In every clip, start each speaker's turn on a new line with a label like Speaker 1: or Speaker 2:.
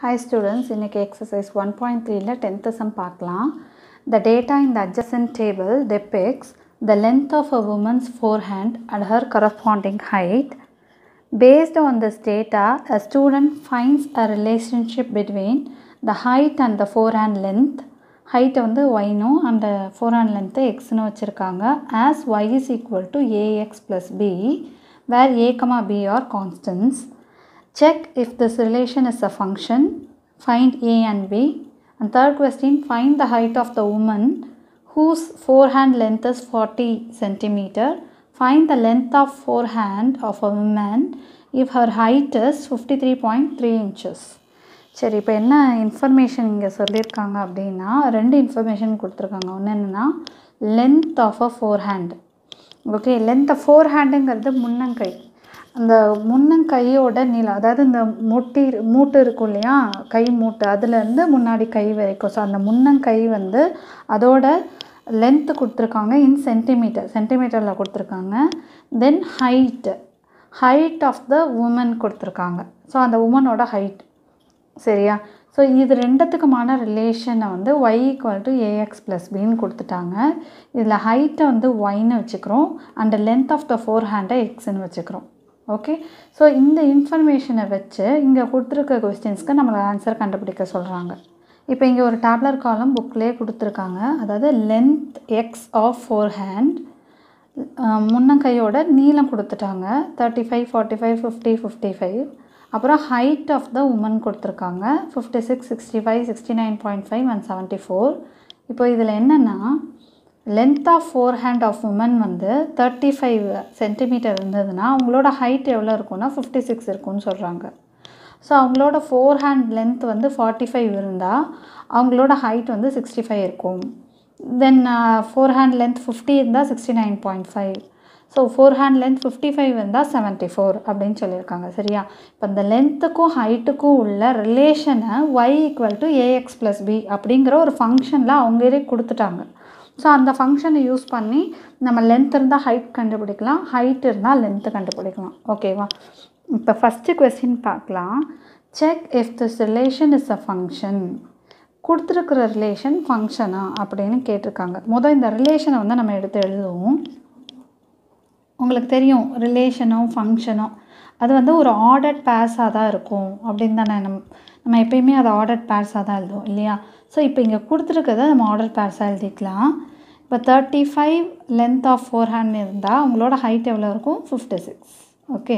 Speaker 1: High students இன்றைக்கி exercise one point த்ரீயில் tenth sum பார்க்கலாம் the data in the adjacent table depicts the length of a woman's fore hand and her corresponding height based on this data a student finds a relationship between the height and the fore hand length ஹைட்டை வந்து ஒய்னும் அந்த four hand length எக்ஸ்னு வச்சுருக்காங்க as y is equal to a x plus b where a comma b are constants Check if this relation is a function. Find A and B. And third question, find the height of the woman whose forehand length is 40 centimeter. Find the length of forehand of a woman if her height is 53.3 inches. சரி இப்போ என்ன information இங்கே சொல்லியிருக்காங்க அப்படின்னா ரெண்டு information கொடுத்துருக்காங்க ஒன்று என்னென்னா length of a fore hand okay length of fore ஹேண்டுங்கிறது முன்னங்கை அந்த முன்னங்கையோட நீளம் அதாவது இந்த முட்டி மூட்டு இருக்கும் இல்லையா? கை மூட்டு அதுலேருந்து முன்னாடி கை வரைக்கும். ஸோ அந்த முன்னங்கை வந்து அதோட லென்த்து கொடுத்துருக்காங்க. இன் சென்டிமீட்டர் சென்டிமீட்டரில் கொடுத்துருக்காங்க. Then height height of the woman கொடுத்துருக்காங்க. ஸோ அந்த உமனோட ஹைட் சரியா? ஸோ இது ரெண்டுத்துக்குமான ரிலேஷனை வந்து y equal to a x plus பின்னு கொடுத்துட்டாங்க. இதில் ஹைட்டை வந்து ஒய்னு வச்சுக்கிறோம். And length of the fore ஹேண்டை எக்ஸ்ன்னு வச்சுக்கிறோம். ஓகே ஸோ இந்த இன்ஃபர்மேஷனை வச்சு இங்கே கொடுத்துருக்க கொஸ்டின்ஸ்க்கு நம்மளை ஆன்சர் கண்டுபிடிக்க சொல்கிறாங்க இப்போ இங்கே ஒரு டேப்லர் காலம் புக்லேயே கொடுத்துருக்காங்க. அதாவது length x of fore hand முன்னங்கையோட நீளம் கொடுத்துட்டாங்க. Thirty five forty five fifty fifty five அப்புறம் ஹைட் ஆஃப் த உமன் கொடுத்துருக்காங்க. Fifty six sixty five sixty nine point five and seventy four இப்போ இதில் என்னென்னா length of fore hand of woman வந்து thirty five centimetre இருந்ததுன்னா அவங்களோட height எவ்வளோ இருக்கும்னா ஃபிஃப்டி சிக்ஸ் இருக்கும்னு சொல்கிறாங்க ஸோ அவங்களோட ஃபோர் ஹேண்ட் லென்த் வந்து ஃபார்ட்டி ஃபைவ் இருந்தால் அவங்களோட ஹைட் வந்து சிக்ஸ்டி ஃபைவ் இருக்கும். Then fore hand length fifty இருந்தால் sixty nine point five so fore hand length fifty five இருந்தால் செவன்ட்டி ஃபோர் அப்படின்னு சொல்லியிருக்காங்க சரியா? இப்போ இந்த லென்த்துக்கும் ஹைட்டுக்கும் உள்ள ரிலேஷனை y equal to a x plus b அப்படிங்கிற ஒரு ஃபங்க்ஷனில் அவங்களே கொடுத்துட்டாங்க. ஸோ அந்த ஃபங்க்ஷனை யூஸ் பண்ணி நம்ம லென்த் இருந்தால் ஹைட் கண்டுபிடிக்கலாம். ஹைட் இருந்தால் லென்த்து கண்டுபிடிக்கலாம். ஓகேவா இப்போ ஃபஸ்ட்டு கொஸ்டின் பார்க்கலாம். Check if this relation is a function கொடுத்துருக்குற ரிலேஷன் ஃபங்க்ஷனா அப்படின்னு கேட்டிருக்காங்க. முதல் இந்த ரிலேஷனை வந்து நம்ம எடுத்து எழுதுவோம். உங்களுக்கு தெரியும் ரிலேஷனோ ஃபங்க்ஷனோ அது வந்து ஒரு ஆர்டர்ட் பேர்ஸாக தான் இருக்கும் அப்படின்னு தானே நம் நம்ம எப்பயுமே அதை ஆர்டர்ட் பேர்ஸாக தான் எழுதுவோம் இல்லையா? ஸோ இப்போ இங்கே கொடுத்துருக்கத நம்ம ஆர்டர் பேர்ஸாக எழுதிக்கலாம். இப்போ thirty five length of fore hand இருந்தால் உங்களோட ஹைட் எவ்வளோ இருக்கும்? Fifty six okay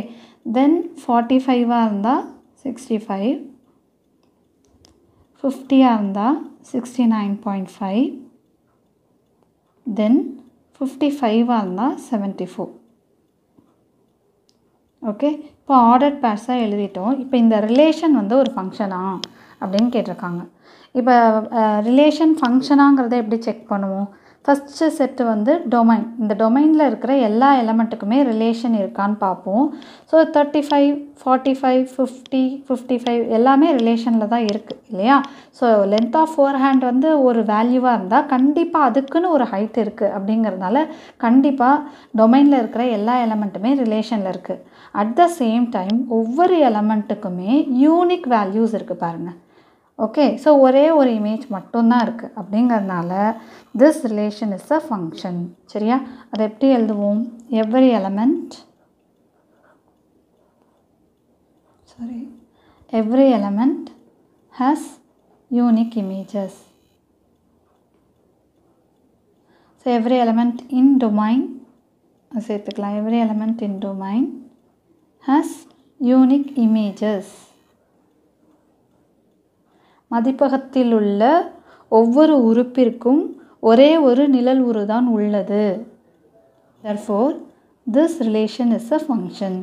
Speaker 1: then forty ஃபைவாக இருந்தால் சிக்ஸ்டி ஃபைவ் ஃபிஃப்டியாக இருந்தால் sixty nine point five then fifty ஃபைவாக இருந்தால் செவன்ட்டி ஃபோர் ஓகே இப்போ ஆர்டர் பேர்ஸாக எழுதிட்டோம். இப்போ இந்த ரிலேஷன் வந்து ஒரு ஃபங்க்ஷனா அப்படின்னு கேட்டிருக்காங்க. இப்போ ரிலேஷன் ஃபங்க்ஷனாங்கிறத எப்படி செக் பண்ணுவோம்? ஃபஸ்ட்டு செட்டு வந்து டொமைன் இந்த டொமைனில் இருக்கிற எல்லா எலமெண்ட்டுக்குமே ரிலேஷன் இருக்கான்னு பார்ப்போம். So thirty five forty five fifty fifty five எல்லாமே ரிலேஷனில் தான் இருக்குது இல்லையா? So length of fore hand வந்து ஒரு வேல்யூவாக இருந்தால் கண்டிப்பாக அதுக்குன்னு ஒரு ஹைட் இருக்குது அப்படிங்கிறதுனால கண்டிப்பாக டொமைனில் இருக்கிற எல்லா எலமெண்ட்டுமே ரிலேஷனில் இருக்குது அட் த சேம் டைம் ஒவ்வொரு எலமெண்ட்டுக்குமே யூனிக் வேல்யூஸ் இருக்குது பாருங்கள் ஓகே ஸோ ஒரே ஒரு இமேஜ் மட்டும்தான் இருக்குது அப்படிங்கிறதுனால this relation is a function சரியா? அதை எப்படி எழுதுவோம்? Every element sorry every element has unique images so every element in domain சேர்த்துக்கலாம். Every element in domain has unique images மதிப்பகத்தில் உள்ள ஒவ்வொரு உறுப்பிற்கும் ஒரே ஒரு நிழல் உரு தான் உள்ளது therefore this relation is a function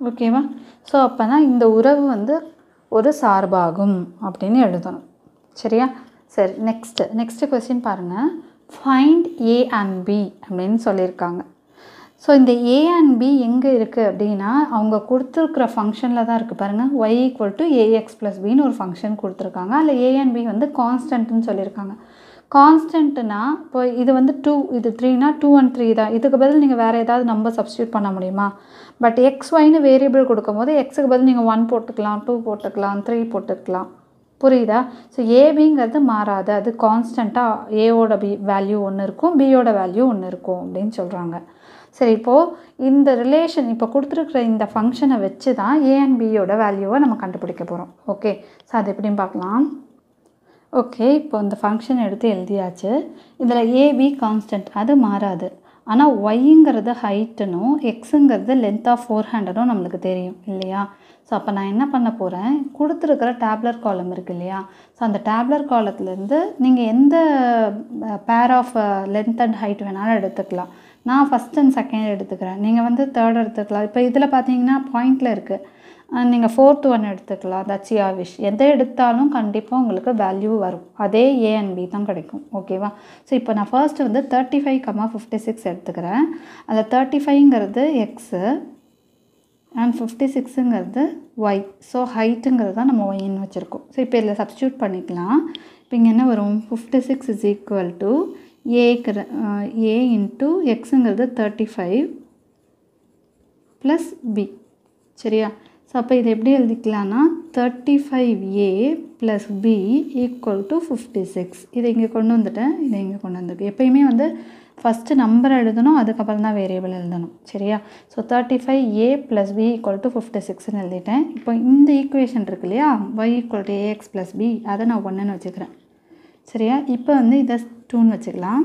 Speaker 1: ஓகேவா ஸோ அப்போனா இந்த உறவு வந்து ஒரு சார்பாகும் அப்படின்னு எழுதணும். சரியா? சரி நெக்ஸ்ட்டு நெக்ஸ்ட்டு கொஸ்டின் பாருங்கள் ஃபைண்ட் ஏ அண்ட் பி அப்படின்னு சொல்லியிருக்காங்க. ஸோ இந்த ஏ அண்ட் பி எங்கே இருக்குது அப்படின்னா அவங்க கொடுத்துருக்குற ஃபங்க்ஷனில் தான் இருக்குது பாருங்கள் y equal to a x plus பின்னு ஒரு ஃபங்க்ஷன் கொடுத்துருக்காங்க. அதில் ஏ அண்ட் பி வந்து கான்ஸ்டன்ட்னு சொல்லியிருக்காங்க. கான்ஸ்டன்ட்னா இப்போ இது வந்து டூ இது த்ரீனா டூ அண்ட் த்ரீ தான். இதுக்கு பதில் நீங்கள் வேறு ஏதாவது நம்பர் சப்ஸ்டியூட் பண்ண முடியுமா? பட் எக்ஸ் ஒய்னு வேரியபிள் கொடுக்கும்போது எக்ஸுக்கு பதில் நீங்கள் ஒன் போட்டுக்கலாம் டூ போட்டுக்கலாம் த்ரீ போட்டுக்கலாம். புரியுதா? ஸோ ஏபிங்கிறது மாறாது. அது கான்ஸ்டண்ட்டாக ஏவோட பி வேல்யூ ஒன்று இருக்கும் பியோட வேல்யூ ஒன்று இருக்கும் அப்படின்னு சொல்கிறாங்க சரி இப்போது இந்த ரிலேஷன் இப்போ கொடுத்துருக்குற இந்த ஃபங்க்ஷனை வச்சு தான் ஏ அண்ட் பியோட வேல்யூவை நம்ம கண்டுபிடிக்க போகிறோம் ஓகே ஸோ அது எப்படின்னு பார்க்கலாம். ஓகே இப்போ இந்த ஃபங்க்ஷன் எடுத்து எழுதியாச்சு. இதில் ஏபி கான்ஸ்டன்ட் அது மாறாது. ஆனால் ஒய்ங்கிறது ஹைட்டுனும் எக்ஸுங்கிறது லென்த் ஆஃப் ஃபோர் ஹண்ட்ரடும் நம்மளுக்கு தெரியும் இல்லையா? ஸோ அப்போ நான் என்ன பண்ண போகிறேன் கொடுத்துருக்கிற டேப்லர் காலம் இருக்கு இல்லையா? ஸோ அந்த டேப்லர் காலத்துலேருந்து நீங்கள் எந்த pair of length and height வேணாலும் எடுத்துக்கலாம். நான் ஃபஸ்ட் அண்ட் செகண்ட் எடுத்துக்கிறேன். நீங்கள் வந்து தேர்ட் எடுத்துக்கலாம். இப்போ இதில் பார்த்தீங்கன்னா பாயிண்டில் இருக்குது நீங்கள் ஃபோர்த் ஒன் எடுத்துக்கலாம். தட்ஸ் விஷ் எதை எடுத்தாலும் கண்டிப்பாக உங்களுக்கு வேல்யூ வரும். அதே ஏ அண்ட் பி தான் கிடைக்கும். ஓகேவா ஸோ இப்போ நான் ஃபர்ஸ்ட் வந்து thirty five comma fifty six எடுத்துக்கிறேன். அந்த தேர்ட்டி ஃபைவ்ங்கிறது எக்ஸு அண்ட் ஃபிஃப்டி சிக்ஸுங்கிறது ஒய் ஸோ ஹைட்டுங்கிறது தான் நம்ம ஒயின்னு வச்சுருக்கோம். ஸோ இப்போ இதில் சப்ஸ்டியூட் பண்ணிக்கலாம். இப்போ இங்கே என்ன வரும்? Fifty six is equal to ஏக்கு ஏ இன்ட்டு எக்ஸுங்கிறது தேர்ட்டி ஃபைவ் ப்ளஸ் பி சரியா? ஸோ அப்போ இதை எப்படி எழுதிக்கலாம்னா thirty five a plus b equal to fifty six இதை இங்கே கொண்டு வந்துட்டேன். இதை இங்கே கொண்டு வந்துருக்கு. எப்பயுமே வந்து ஃபஸ்ட்டு நம்பர் எழுதணும் அதுக்கப்புறம் தான் வேரியபிள் எழுதணும். சரியா? So thirty five a plus b equal to fifty சிக்ஸ்னு எழுதிட்டேன். இப்போ இந்த ஈக்குவேஷன் இருக்கு இல்லையா? Y equal to a x plus b அதை நான் ஒன்றுன்னு வச்சுக்கிறேன். சரியா? இப்போ வந்து இதை டூன்னு வச்சுக்கலாம்.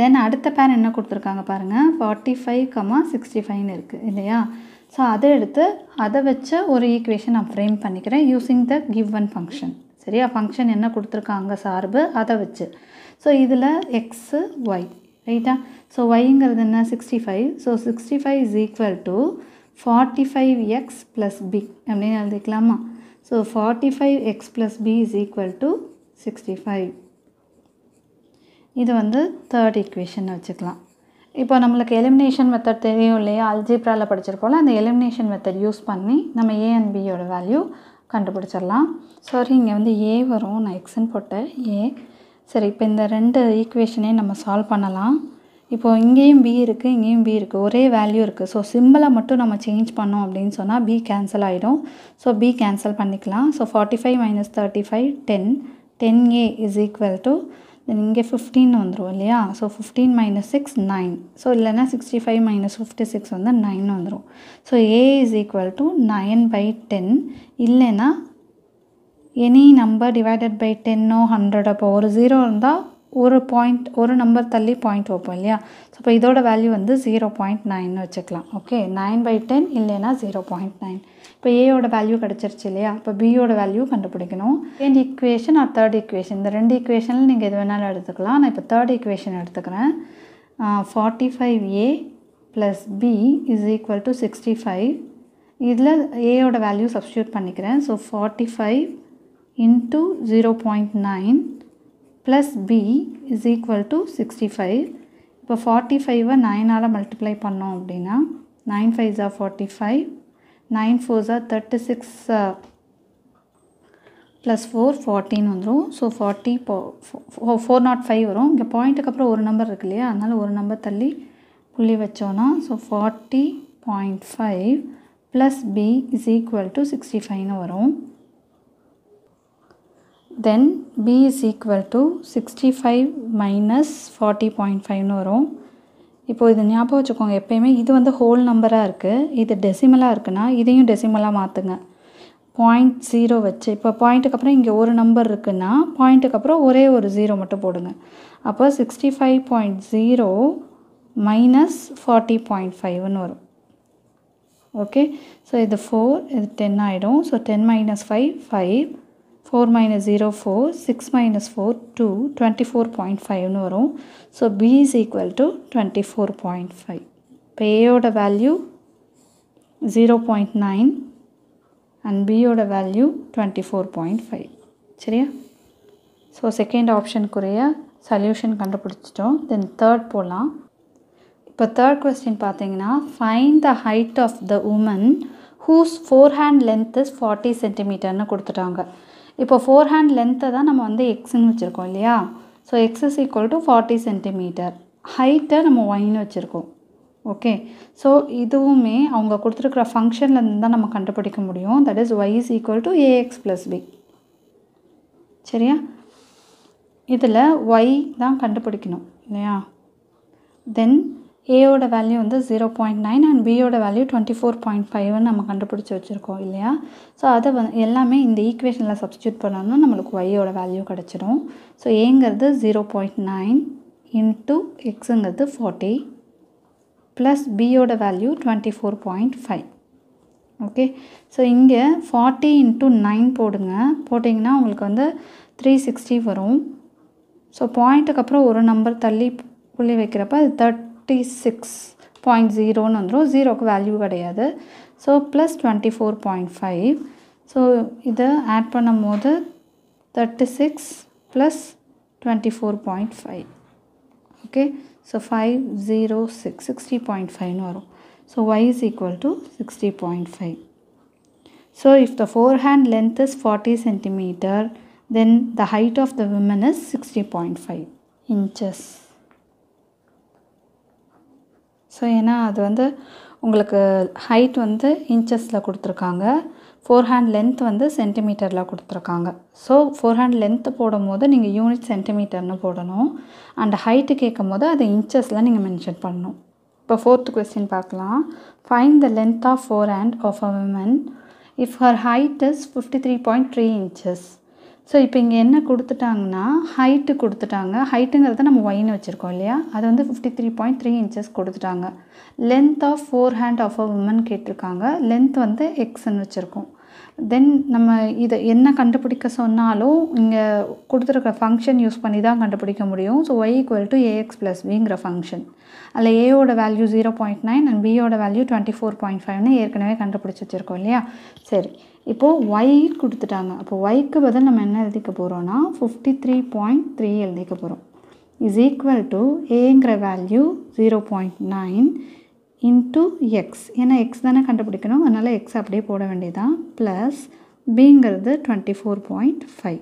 Speaker 1: தென் அடுத்த பேர் என்ன கொடுத்துருக்காங்க பாருங்கள் ஃபார்ட்டி ஃபைவ் கமா சிக்ஸ்டி ஃபைவ்னு இருக்குது இல்லையா? ஸோ அதை எடுத்து அதை வச்சு ஒரு ஈக்குவேஷன் நான் ஃப்ரேம் பண்ணிக்கிறேன் யூஸிங் த கிவன் ஃபங்க்ஷன் சரியா? ஃபங்க்ஷன் என்ன கொடுத்துருக்காங்க சார்பு? அதை வச்சு. ஸோ இதில் எக்ஸு ஒய் ரைட்டா ஸோ ஒய்ங்கிறது என்ன sixty five so sixty five is equal to forty five x plus b அப்படின்னு எழுதிக்கலாமா? So forty five x plus b is equal to sixty five இது வந்து தேர்ட் ஈக்குவேஷன் வச்சுக்கலாம். இப்போ நம்மளுக்கு எலிமினேஷன் மெத்தட் தெரியும் இல்லையா? அல்ஜிப்ராவில் படிச்சிருப்போம்ல அந்த எலிமினேஷன் மெத்தட் யூஸ் பண்ணி நம்ம ஏ அண்ட் பியோட வேல்யூ கண்டுபிடிச்சிடலாம். சாரி இங்கே வந்து ஏ வரும். நான் எக்ஸன் போட்டேன். ஏ சரி இப்போ இந்த ரெண்டு ஈக்குவேஷனையும் நம்ம சால்வ் பண்ணலாம். இப்போது இங்கேயும் பி இருக்குது இங்கேயும் பி இருக்குது ஒரே வேல்யூ இருக்குது ஸோ சிம்பிளை மட்டும் நம்ம சேஞ்ச் பண்ணோம் அப்படின்னு சொன்னால் பி கேன்சல் ஆகிடும் ஸோ பி கேன்சல் பண்ணிக்கலாம். So forty five minus thirty five ten ten a is equal to then இங்கே ஃபிஃப்டீன் வந்துடும் இல்லையா? So fifteen minus six nine so இல்லைனா sixty five minus fifty six வந்து நைன் வந்துடும் so a is equal to nine by ten இல்லைன்னா any number divided by டென்னோ hundred அப்போ ஒரு ஜீரோ இருந்தால் ஒரு பாயிண்ட் ஒரு நம்பர் தள்ளி பாயிண்ட் வைப்போம் இல்லையா? ஸோ இப்போ இதோட வேல்யூ வந்து ஜீரோ பாயிண்ட் நைன் வச்சுக்கலாம். ஓகே நைன் பை டென் இல்லைன்னா ஜீரோ பாயிண்ட் நைன் இப்போ ஏயோட வேல்யூ கிடச்சிருச்சு இல்லையா? இப்போ பியோட வேல்யூ கண்டுபிடிக்கணும். Second equation or third equation இந்த ரெண்டு ஈக்குவேஷனில் நீங்கள் எது வேணாலும் எடுத்துக்கலாம். நான் இப்போ தேர்ட் ஈக்குவேஷன் எடுத்துக்கிறேன். Forty five a plus b is equal to sixty five இதில் ஏயோட வேல்யூ சப்ஸ்டியூட் பண்ணிக்கிறேன். So forty five into zero point nine plus b is equal to sixty five இப்போ ஃபார்ட்டி ஃபைவை நைனால் மல்டிப்ளை பண்ணோம் அப்படின்னா நைன் ஃபைவ் ஜா ஃபார்ட்டி ஃபைவ் நைன் ஃபோர் ஜார் தேர்ட்டி சிக்ஸ் ப்ளஸ் ஃபோர் ஃபார்ட்டின் வந்துடும் ஸோ ஃபார்ட்டி போ ஃபோர் நாட் ஃபைவ் வரும். இங்கே பாயிண்ட்டுக்கு அப்புறம் ஒரு நம்பர் இருக்கு இல்லையா? அதனால் ஒரு நம்பர் தள்ளி புள்ளி வச்சோன்னா so forty point five plus B is equal to sixty ஃபைவ்னு வரும். Then B is equal to sixty five minus forty point ஃபைவ்னு வரும். இப்போது இது ஞாபகம் வச்சுக்கோங்க எப்போயுமே இது வந்து ஹோல் நம்பராக இருக்குது இது டெசிமலாக இருக்குன்னா இதையும் டெசிமலாக மாற்றுங்க பாயிண்ட் ஜீரோ வச்சு இப்போ பாயிண்ட்டுக்கு அப்புறம் இங்கே ஒரு நம்பர் இருக்குன்னா பாயிண்ட்டுக்கு அப்புறம் ஒரே ஒரு ஜீரோ மட்டும் போடுங்க. அப்போ sixty five point zero minus forty point ஃபைவ்னு வரும். ஓகே ஸோ இது ஃபோர் இது டென் ஆகிடும் so ten minus five five four minus zero four six minus four two twenty four point ஃபைவ்னு வரும். So B is equal to twenty four point five இப்போ ஏயோட value zero point nine and பியோட value twenty four point five சரியா? So second ஆப்ஷனுக்குரிய solution கண்டுபிடிச்சிட்டோம். Then third போகலாம் இப்போ third question பார்த்தீங்கன்னா find the height of the woman whose forehand length is forty சென்டிமீட்டர்னு கொடுத்துட்டாங்க. இப்போ ஃபோர் ஹேண்ட் லென்த்தை தான் நம்ம வந்து எக்ஸ்ன்னு வச்சுருக்கோம் இல்லையா? So X is equal to forty centimetre ஹைட்டை நம்ம ஒயின்னு வச்சுருக்கோம். ஓகே ஸோ இதுவுமே அவங்க கொடுத்துருக்குற ஃபங்க்ஷன்லேருந்து தான் நம்ம கண்டுபிடிக்க முடியும். That is Y is equal to A X plus B சரியா? இதில் ஒய் தான் கண்டுபிடிக்கணும் இல்லையா? தென் ஏயோட வேல்யூ வந்து ஜீரோ பாயிண்ட் நைன் அண்ட் பியோட வேல்யூ டுவெண்ட்டி ஃபோர் பாயிண்ட் ஃபைவ்னு நம்ம கண்டுபிடிச்சி வச்சுருக்கோம் இல்லையா? ஸோ அதை வந்து எல்லாமே இந்த ஈக்குவேஷனில் சப்ஸ்டியூட் பண்ணோம்னா நம்மளுக்கு ஒய்யோட வேல்யூ கிடச்சிரும் ஸோ ஏங்கிறது ஜீரோ பாயிண்ட் நைன் இன்ட்டு எக்ஸுங்கிறது ஃபார்ட்டி ப்ளஸ் பியோட value twenty four point five okay so இங்கே ஃபார்ட்டி இன்ட்டு நைன் போடுங்க. போட்டிங்கன்னா உங்களுக்கு வந்து த்ரீ சிக்ஸ்டி வரும். ஸோ பாயிண்ட்டுக்கு அப்புறம் ஒரு நம்பர் தள்ளி புள்ளி வைக்கிறப்ப அது தேர்ட் தேர்ட்டி சிக்ஸ் பாயிண்ட் ஜீரோன்னு வந்துடும் ஜீரோக்கு வேல்யூ கிடையாது so plus twenty four point five so இதை ஆட் பண்ணும் போது thirty six plus twenty four point five okay so five zero six sixty point ஃபைவ்னு வரும் so Y is equal to sixty point five so if the forehand length is forty centimetre then the height of the women is sixty point five inches so ஏன்னா அது வந்து உங்களுக்கு height வந்து இன்ச்சஸில் கொடுத்துருக்காங்க. Four hand length வந்து சென்டிமீட்டரில் கொடுத்துருக்காங்க. So four hand length போடும் போது நீங்கள் யூனிட் சென்டிமீட்டர்னு போடணும். அண்ட் ஹைட்டு கேட்கும் போது அதை இன்ச்சஸில் நீங்கள் மென்ஷன் பண்ணணும். இப்போ ஃபோர்த் கொஸ்டின் பார்க்கலாம். Find the length of forehand of a women if her height is fifty three point three inches so இப்போ இங்கே என்ன கொடுத்துட்டாங்கன்னா ஹைட்டு கொடுத்துட்டாங்க. ஹைட்டுங்கிறத நம்ம ஒயின்னு வச்சுருக்கோம் இல்லையா? அது வந்து fifty three point three inches கொடுத்துட்டாங்க. Length of forehand of a woman கேட்டிருக்காங்க. லென்த் வந்து எக்ஸ்ன்னு வச்சுருக்கோம். தென் நம்ம இதை என்ன கண்டுபிடிக்க சொன்னாலும் இங்கே கொடுத்துருக்க ஃபங்க்ஷன் யூஸ் பண்ணி தான் கண்டுபிடிக்க முடியும். So Y equal to A X plus பிங்கிற ஃபங்க்ஷன் அதில் ஏயோட value zero point nine and பியோட வேல்யூ டுவெண்ட்டி ஃபோர் பாயிண்ட் ஃபைவ்னு ஏற்கனவே கண்டுபிடிச்சி வச்சுருக்கோம் இல்லையா? சரி. இப்போது ஒய் கொடுத்துட்டாங்க. அப்போ ஒய்க்கு பதில் நம்ம என்ன எழுதிக்க போகிறோன்னா ஃபிஃப்டி த்ரீ பாயிண்ட் த்ரீ எழுதிக்க போகிறோம் இஸ் ஈக்குவல் டு ஏங்கிற value zero point nine into X ஏன்னா எக்ஸ் தானே கண்டுபிடிக்கணும். அதனால் எக்ஸ் அப்படியே போட வேண்டியதான் ப்ளஸ் பிங்கிறது டுவெண்ட்டி ஃபோர் பாயிண்ட் ஃபைவ்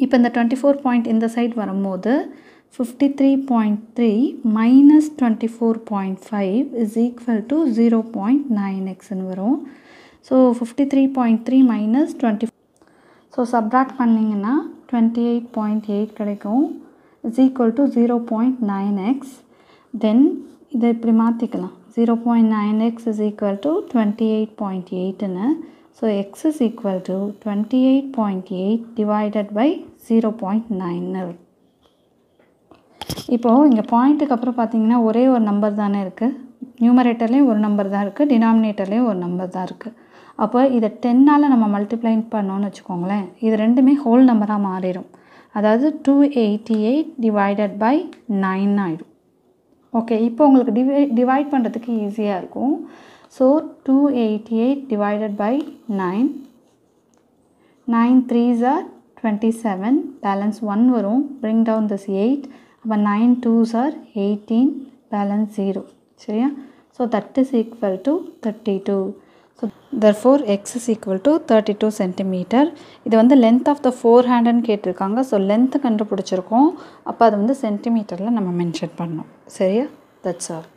Speaker 1: இப்போ இந்த டுவெண்ட்டி ஃபோர் பாயிண்ட் இந்த சைட் வரும்போது fifty three point three minus twenty four point five is equal to zero point nine எக்ஸ்னு வரும். So fifty three point three minus twenty so subtract பண்ணிங்கன்னா twenty eight point eight கிடைக்கும். Is equal to zero point nine X then இதை இப்படி மாற்றிக்கலாம் zero point nine X is equal to twenty eight point எயிட்டுன்னு so X is equal to twenty eight point eight divided by zero point நைன்னு இப்போது இங்கே பாயிண்ட்டுக்கு அப்புறம் பார்த்தீங்கன்னா ஒரே ஒரு நம்பர் தானே இருக்குது நியூமரேட்டர்லேயும் ஒரு நம்பர் தான் இருக்குது டினாமினேட்டர்லேயும் ஒரு நம்பர் தான் இருக்குது அப்போ இதை டென்னால் நம்ம மல்டிப்ளை பண்ணோன்னு வச்சுக்கோங்களேன். இது ரெண்டுமே ஹோல் நம்பராக மாறிடும். அதாவது two eighty eight divided by nine ஆகிடும் ஓகே இப்போ உங்களுக்கு டிவை டிவைட் பண்ணுறதுக்கு ஈஸியாக இருக்கும். So two eighty eight divided by nine nine threes are twenty seven balance one வரும். பிரிங் டவுன் திஸ் எயிட் அப்போ nine twos are eighteen balance zero சரியா? So that is equal to thirty two so therefore X is equal to thirty two centimetre இது வந்து length of the four ஹேண்டுன்னு கேட்டிருக்காங்க. So length கண்டுபிடிச்சிருக்கோம். அப்போ அது வந்து சென்டிமீட்டரில் நம்ம மென்ஷன் பண்ணோம் சரியா? That's all